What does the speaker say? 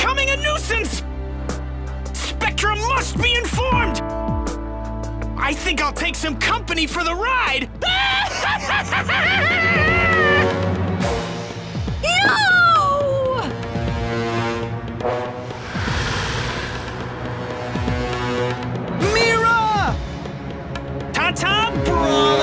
becoming a nuisance! Spectra must be informed! I think I'll take some company for the ride! No! Mira! Ta-ta, bro!